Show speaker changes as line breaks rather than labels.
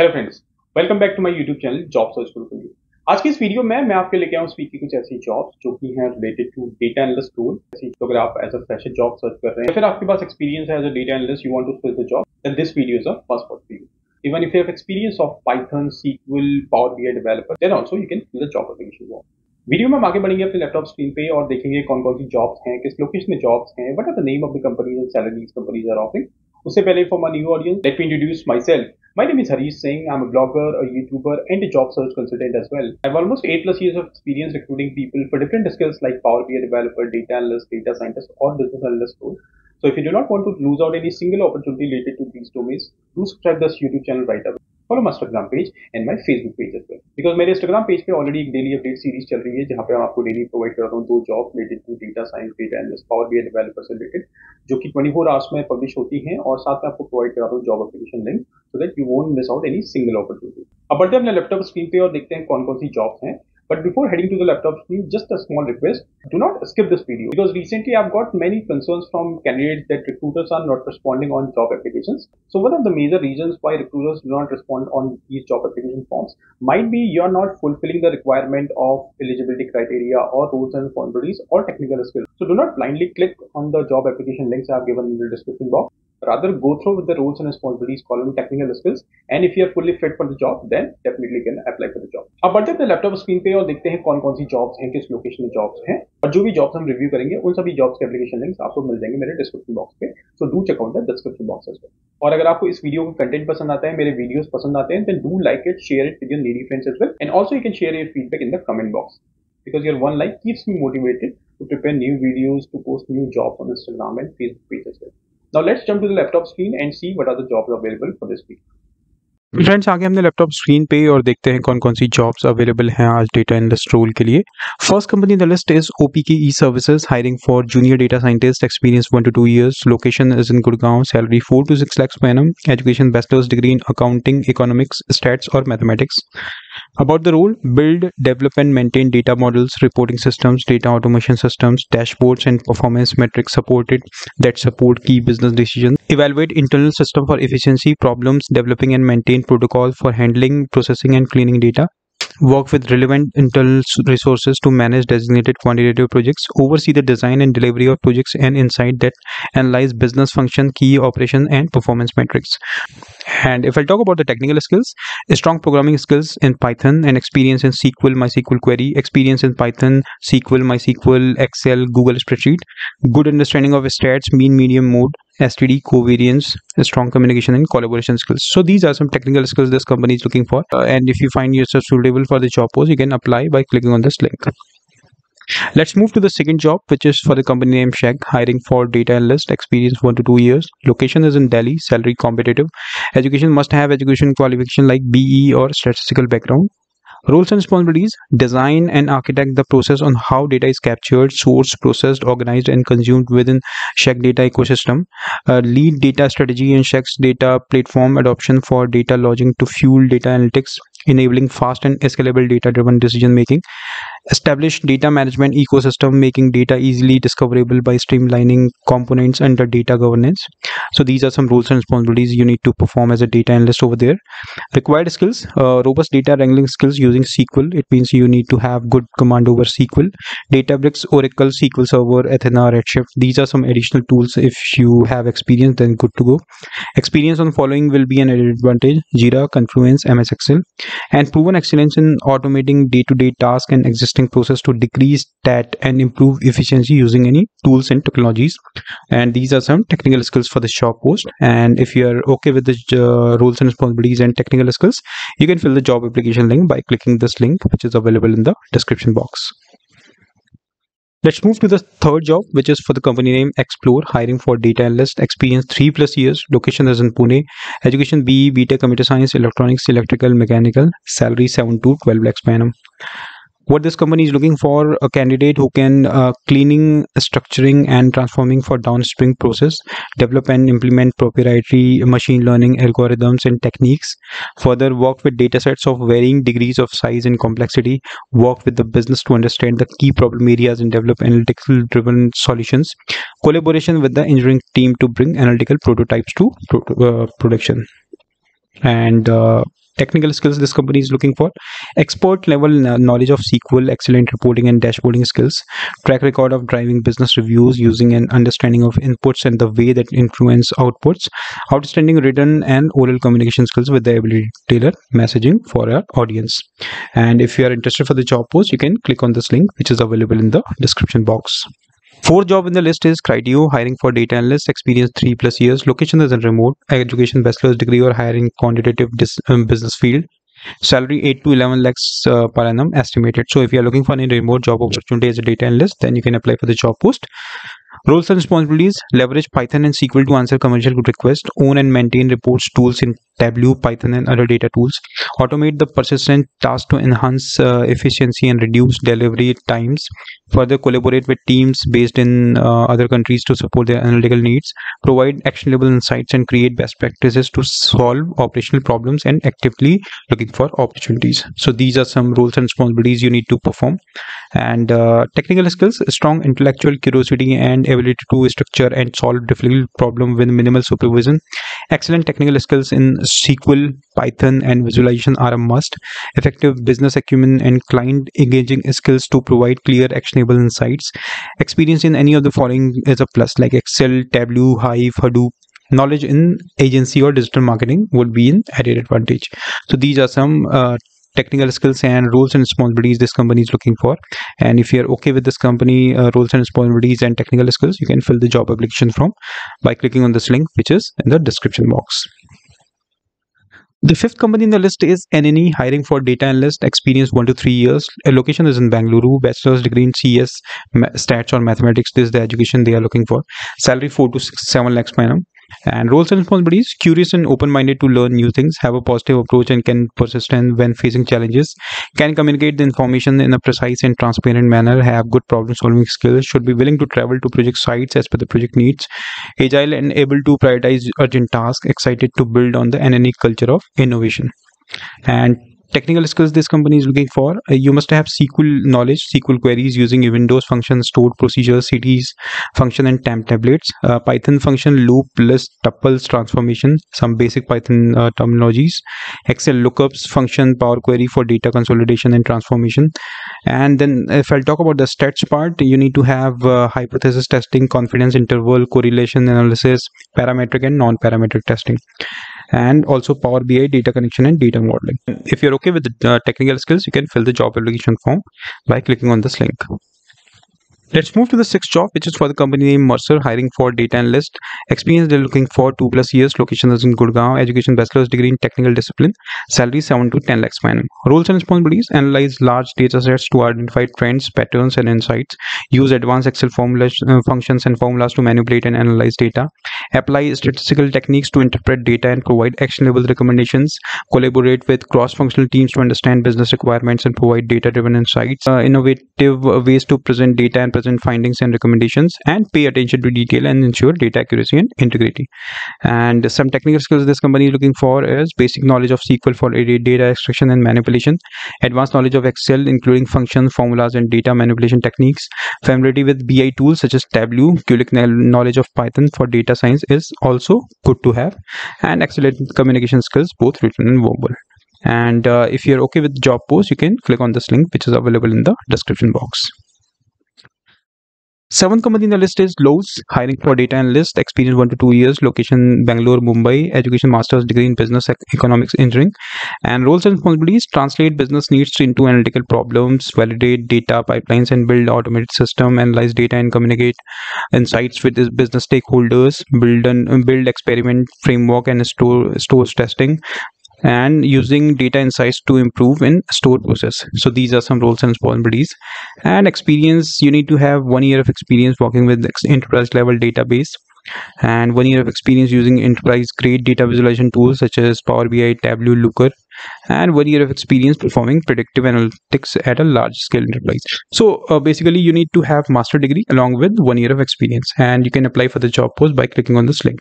Hello friends welcome back to my YouTube channel job search guru you आज की इस video में मैं आपके लेके आऊँ की कुछ ऐसी जॉब्स जो कि हैं related to data analyst role तो अगर आप as a fresher job search कर रहे हैं फिर आपके पास एक्सपीरियंस है as a data analyst you want to fill the job then this video is a first for you Even if you have experience of Python, SQL, Power BI developer, then also you can fill the job application form. Video में हम आगे बढ़ेंगे अपने laptop screen पे और देखेंगे कौन कौन सी जॉब्स हैं किस लोकेशन में जॉब्स हैं what are the name of the companies and salaries companies are offering उससे पहले for my new audience let me introduce myself My name is Harish Singh. I'm a blogger, a YouTuber, and a job search consultant as well. I have almost 8 plus years of experience recruiting people for different skills like Power BI developer, data analyst, data scientist, or business analyst role. So if you do not want to lose out any single opportunity related to these domains, do subscribe this YouTube channel right away. Follow my Instagram page and my Facebook page as well because मेरे Instagram page पे already एक daily update series चल रही है, जहाँ पे मैं आपको डेली प्रोवाइड कर रहा हूँ दो job related to data science data analyst power B developer से रिलेटेड जो कि ट्वेंटी फोर आवर्स में पब्लिश होती है और साथ में आपको प्रोवाइड कर रहा हूँ job application link so that you won't miss out any single opportunity अब बढ़ते अपने लैपटॉप स्क्रीन पे और देखते हैं कौन कौन सी जॉब्स हैं। But before heading to the laptop screen, just a small request, do not skip this video because recently I've got many concerns from candidates that recruiters are not responding on job applications. So one of the major reasons why recruiters do not respond on these job application forms might be you're not fulfilling the requirement of eligibility criteria or roles and responsibilities or technical skills. So do not blindly click on the job application links I've given in the description box rather go through with the roles and responsibilities column technical skills and if you are fully fit for the job then definitely can apply for the job अब बढ़ते हैं laptop screen पे और देखते हैं कौन कौन सी जॉब्स हैं किस लोकेशन में जॉब्स हैं और जो भी जॉब्स हम रिव्यू करेंगे उन सभी जॉब्स के एप्लीकेशन लिंक्स आपको मिल जाएँगे मेरे डिस्क्रिप्शन बॉक्स पे so do check out the description box और अगर आपको इस वीडियो का कंटेंट पसंद आता है मेरे वीडियोस पसंद आते हैं then do like it share it with your needy friends as well and also you can share your feedback in the comment box because your one like keeps me motivated to prepare new videos to post new jobs on Instagram and Facebook pages. Now, let's jump to the laptop screen and see what are the jobs available for this week.
Friends आगे हमने laptop screen पे और देखते हैं कौन कौन सी jobs available हैं आज डेटा एनालिस्ट रोल के लिए. First company the list is OP K E services hiring for junior data scientist experience one to two years location is in Gurgaon salary four to six lakhs per annum education bachelors degree in accounting economics stats और mathematics About the role, build, develop and maintain data models, reporting systems, data automation systems, dashboards and performance metrics supported that support key business decisions. Evaluate internal system for efficiency problems, developing and maintain protocol for handling, processing and cleaning data work with relevant internal resources to manage designated quantitative projects, oversee the design and delivery of projects and insight that analyze business function, key operation and performance metrics. And if I talk about the technical skills, strong programming skills in Python and experience in SQL, MySQL query, experience in Python, SQL, MySQL, Excel, Google Spreadsheet, good understanding of stats, mean, medium, mode, STD, covariance, strong communication and collaboration skills. So these are some technical skills this company is looking for. Uh, and if you find yourself suitable for the job post, you can apply by clicking on this link. Let's move to the second job, which is for the company name Chegg, hiring for data analyst, experience one to two years. Location is in Delhi, salary competitive. Education must have education qualification like BE or statistical background. Roles and responsibilities design and architect the process on how data is captured, sourced, processed, organized, and consumed within Chegg data ecosystem. Uh, lead data strategy and Chegg's data platform adoption for data lodging to fuel data analytics, enabling fast and scalable data driven decision making establish data management ecosystem making data easily discoverable by streamlining components under data governance. So these are some roles and responsibilities you need to perform as a data analyst over there. Required skills uh, robust data wrangling skills using sql it means you need to have good command over sql databricks oracle sql server athena redshift. These are some additional tools if you have experience then good to go. Experience on following will be an advantage. Jira confluence ms excel and proven excellence in automating day-to-day tasks and existing process to decrease that and improve efficiency using any tools and technologies. And these are some technical skills for the job post and if you are okay with the uh, roles and responsibilities and technical skills you can fill the job application link by clicking this link which is available in the description box Let's move to the third job, which is for the company name Xplor, hiring for data analyst, experience three plus years, location is in Pune, education BE, BTech, computer science, electronics, electrical, mechanical, salary 7 to 12 lakhs per annum what this company is looking for a candidate who can uh, cleaning structuring and transforming for downstream process develop and implement proprietary machine learning algorithms and techniques further work with data sets of varying degrees of size and complexity work with the business to understand the key problem areas and develop analytical driven solutions collaboration with the engineering team to bring analytical prototypes to uh, production. And uh, technical skills this company is looking for. Expert level knowledge of sql excellent reporting and dashboarding skills. Track record of driving business reviews using an understanding of inputs and the way that influence outputs. Outstanding written and oral communication skills with the ability to tailor messaging for our audience. And if you are interested for the job post you can click on this link which is available in the description box Fourth job in the list is Criteo, hiring for data analyst, experience 3 plus years, location is in remote, education bachelor's degree or higher in quantitative um, business field, salary 8 to 11 lakhs uh, per annum estimated. So if you are looking for any remote job opportunity as a data analyst, then you can apply for the job post. Roles and responsibilities leverage Python and SQL to answer commercial good requests, own and maintain reports tools in Tableau, Python, and other data tools, automate the persistent tasks to enhance uh, efficiency and reduce delivery times, further collaborate with teams based in uh, other countries to support their analytical needs, provide actionable insights, and create best practices to solve operational problems and actively looking for opportunities. So these are some roles and responsibilities you need to perform. And uh, technical skills, strong intellectual curiosity and ability to structure and solve difficult problem with minimal supervision. Excellent technical skills in SQL, Python, and visualization are a must. Effective business acumen and client engaging skills to provide clear, actionable insights. Experience in any of the following is a plus, like Excel, Tableau, Hive, Hadoop, knowledge in agency or digital marketing would be an added advantage so these are some uh, technical skills and roles and responsibilities this company is looking for and if you're okay with this company uh, roles and responsibilities and technical skills you can fill the job application from by clicking on this link which is in the description box the fifth company in the list is NNE, hiring for data analyst, experience one to three years. A location is in Bangalore, bachelor's degree in CS, stats or mathematics. This is the education they are looking for. Salary four to six, seven lakhs per annum and roles and responsibilities curious and open-minded to learn new things have a positive approach and can persistent when facing challenges can communicate the information in a precise and transparent manner have good problem solving skills should be willing to travel to project sites as per the project needs agile and able to prioritize urgent tasks excited to build on the NNE culture of innovation. And technical skills this company is looking for uh, you must have sql knowledge sql queries using windows functions stored procedures CTEs function and temp templates uh, python function loop list tuples transformation some basic python uh, terminologies excel lookups function power query for data consolidation and transformation. And then if i'll talk about the stats part you need to have uh, hypothesis testing confidence interval correlation analysis parametric and non-parametric testing and also Power BI data connection and data modeling. If you're okay with the uh, technical skills, you can fill the job application form by clicking on this link. Let's move to the sixth job, which is for the company name Mercer, hiring for data analyst. Experience they're looking for two plus years. Location is in Gurgaon. Education bachelor's degree in technical discipline. Salary 7 to 10 lakhs annum. Roles and responsibilities analyze large data sets to identify trends, patterns, and insights. Use advanced Excel formulas, uh, functions and formulas to manipulate and analyze data. Apply statistical techniques to interpret data and provide actionable recommendations. Collaborate with cross-functional teams to understand business requirements and provide data-driven insights. Uh, innovative ways to present data and present findings and recommendations and pay attention to detail and ensure data accuracy and integrity. And some technical skills this company is looking for is basic knowledge of sql for data extraction and manipulation advanced knowledge of excel including functions formulas and data manipulation techniques. Familiarity with bi tools such as tableau Qlik knowledge of python for data science is also good to have and excellent communication skills both written and verbal. And uh, if you're okay with job post you can click on this link which is available in the description box Seventh company in the list is Lowe's, hiring for data analyst, experience one to two years, location Bangalore, Mumbai, education master's degree in business economics engineering, and roles and responsibilities translate business needs into analytical problems, validate data pipelines, and build automated system, analyze data and communicate insights with business stakeholders, build an build experiment framework and store stores testing, and using data insights to improve in store process. So these are some roles and responsibilities. And experience you need to have one year of experience working with enterprise level database. And one year of experience using enterprise grade data visualization tools such as power bi tableau looker. And one year of experience performing predictive analytics at a large scale enterprise. So uh, basically you need to have master degree along with one year of experience. And you can apply for the job post by clicking on this link